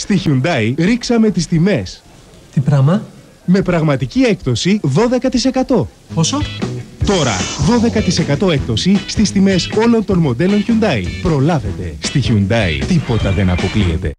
Στη Hyundai ρίξαμε τις τιμές. Τι πράγμα; Με πραγματική έκπτωση 12%. Πόσο; Τώρα 12% έκπτωση στις τιμές όλων των μοντέλων Hyundai. Προλάβετε. Στη Hyundai τίποτα δεν αποκλείεται.